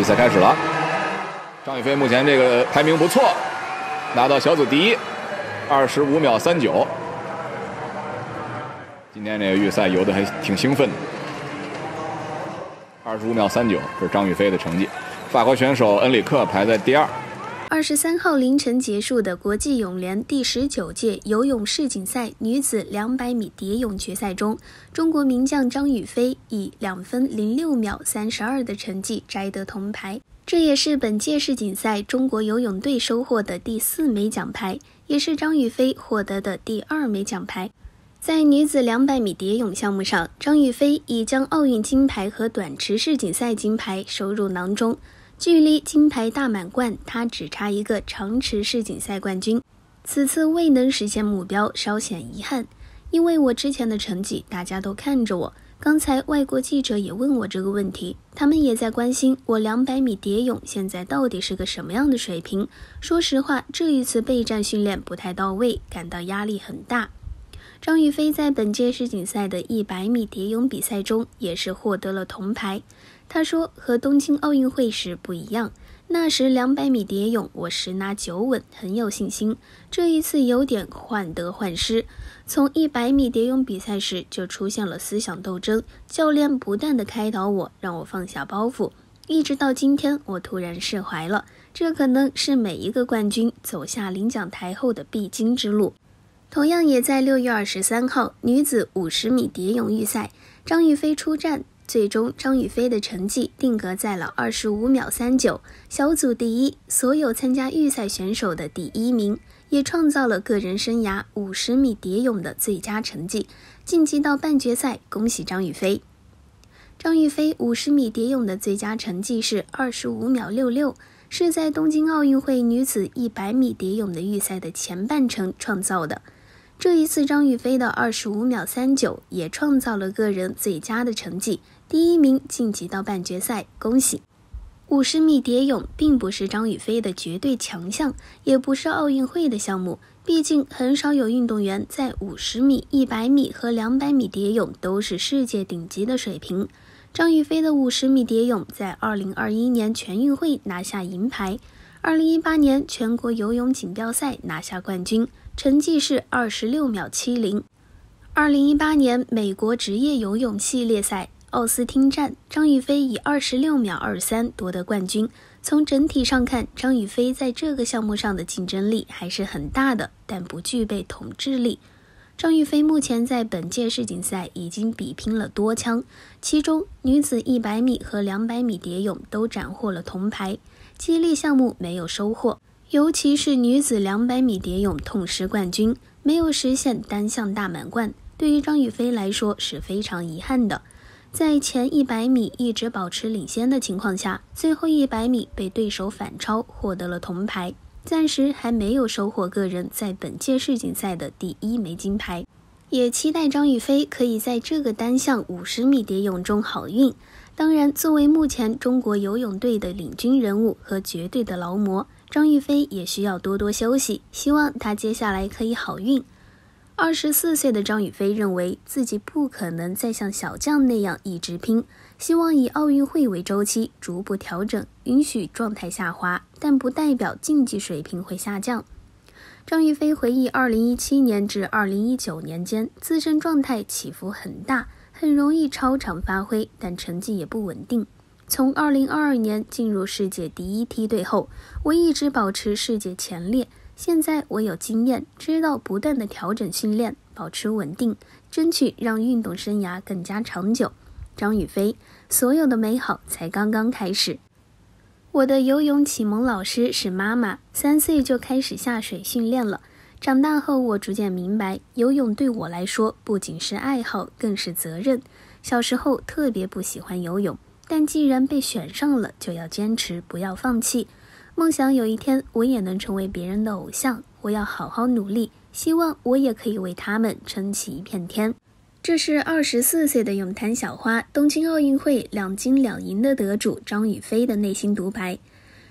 比赛开始了，张雨霏目前这个排名不错，拿到小组第一，二十五秒三九。今天这个预赛游的还挺兴奋的，二十五秒三九是张雨霏的成绩。法国选手恩里克排在第二。二十三号凌晨结束的国际泳联第十九届游泳世锦赛女子两百米蝶泳决赛中，中国名将张雨霏以两分零六秒三十二的成绩摘得铜牌，这也是本届世锦赛中国游泳队收获的第四枚奖牌，也是张雨霏获得的第二枚奖牌。在女子两百米蝶泳项目上，张雨霏已将奥运金牌和短池世锦赛金牌收入囊中。距离金牌大满贯，他只差一个长池世锦赛冠军。此次未能实现目标，稍显遗憾。因为我之前的成绩，大家都看着我。刚才外国记者也问我这个问题，他们也在关心我两百米蝶泳现在到底是个什么样的水平。说实话，这一次备战训练不太到位，感到压力很大。张雨霏在本届世锦赛的一百米蝶泳比赛中，也是获得了铜牌。他说：“和东京奥运会时不一样，那时两百米蝶泳我十拿九稳，很有信心。这一次有点患得患失。从一百米蝶泳比赛时就出现了思想斗争，教练不断的开导我，让我放下包袱。一直到今天，我突然释怀了。这可能是每一个冠军走下领奖台后的必经之路。同样也在六月二十三号女子五十米蝶泳预赛，张雨霏出战。”最终，张雨霏的成绩定格在了二十五秒三九，小组第一，所有参加预赛选手的第一名，也创造了个人生涯五十米蝶泳的最佳成绩，晋级到半决赛。恭喜张雨霏！张雨霏五十米蝶泳的最佳成绩是二十五秒六六，是在东京奥运会女子一百米蝶泳的预赛的前半程创造的。这一次，张雨霏的二十五秒三九也创造了个人最佳的成绩。第一名晋级到半决赛，恭喜！五十米蝶泳并不是张雨霏的绝对强项，也不是奥运会的项目。毕竟很少有运动员在五十米、一百米和两百米蝶泳都是世界顶级的水平。张雨霏的五十米蝶泳在二零二一年全运会拿下银牌，二零一八年全国游泳锦标赛拿下冠军，成绩是二十六秒七零。二零一八年美国职业游泳系列赛。奥斯汀站，张雨霏以二十六秒二三夺得冠军。从整体上看，张雨霏在这个项目上的竞争力还是很大的，但不具备统治力。张雨霏目前在本届世锦赛已经比拼了多枪，其中女子一百米和两百米蝶泳都斩获了铜牌，激励项目没有收获，尤其是女子两百米蝶泳痛失冠军，没有实现单项大满贯，对于张雨霏来说是非常遗憾的。在前一百米一直保持领先的情况下，最后一百米被对手反超，获得了铜牌，暂时还没有收获个人在本届世锦赛的第一枚金牌。也期待张雨霏可以在这个单项五十米蝶泳中好运。当然，作为目前中国游泳队的领军人物和绝对的劳模，张雨霏也需要多多休息。希望她接下来可以好运。二十四岁的张雨霏认为自己不可能再像小将那样一直拼，希望以奥运会为周期逐步调整，允许状态下滑，但不代表竞技水平会下降。张雨霏回忆，二零一七年至二零一九年间，自身状态起伏很大，很容易超常发挥，但成绩也不稳定。从二零二二年进入世界第一梯队后，我一直保持世界前列。现在我有经验，知道不断的调整训练，保持稳定，争取让运动生涯更加长久。张雨霏，所有的美好才刚刚开始。我的游泳启蒙老师是妈妈，三岁就开始下水训练了。长大后，我逐渐明白，游泳对我来说不仅是爱好，更是责任。小时候特别不喜欢游泳，但既然被选上了，就要坚持，不要放弃。梦想有一天我也能成为别人的偶像，我要好好努力，希望我也可以为他们撑起一片天。这是二十四岁的泳坛小花，东京奥运会两金两银的得主张雨霏的内心独白。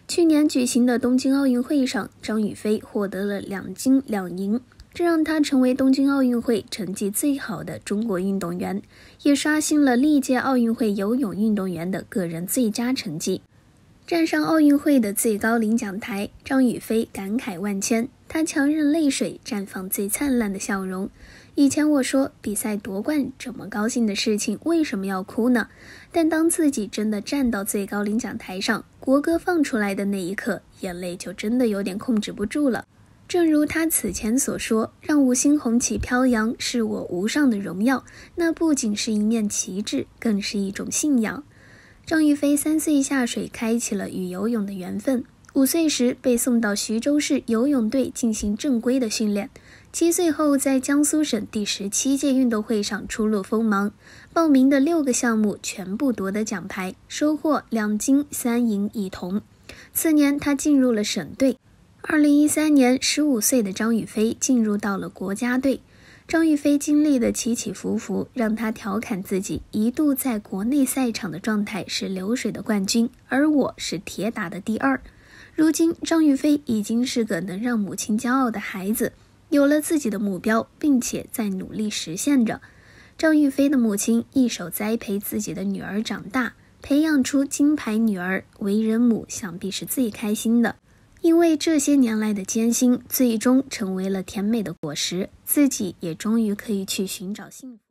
去年举行的东京奥运会上，张雨霏获得了两金两银，这让她成为东京奥运会成绩最好的中国运动员，也刷新了历届奥运会游泳运动员的个人最佳成绩。站上奥运会的最高领奖台，张雨霏感慨万千。她强忍泪水，绽放最灿烂的笑容。以前我说比赛夺冠这么高兴的事情，为什么要哭呢？但当自己真的站到最高领奖台上，国歌放出来的那一刻，眼泪就真的有点控制不住了。正如他此前所说：“让五星红旗飘扬，是我无上的荣耀。那不仅是一面旗帜，更是一种信仰。”张雨霏三岁下水，开启了与游泳的缘分。五岁时被送到徐州市游泳队进行正规的训练。七岁后，在江苏省第十七届运动会上初露锋芒，报名的六个项目全部夺得奖牌，收获两金三银一铜。次年，他进入了省队。二零一三年，十五岁的张雨霏进入到了国家队。张雨霏经历的起起伏伏，让她调侃自己一度在国内赛场的状态是流水的冠军，而我是铁打的第二。如今，张雨霏已经是个能让母亲骄傲的孩子，有了自己的目标，并且在努力实现着。张雨霏的母亲一手栽培自己的女儿长大，培养出金牌女儿，为人母想必是最开心的。因为这些年来的艰辛，最终成为了甜美的果实，自己也终于可以去寻找幸福。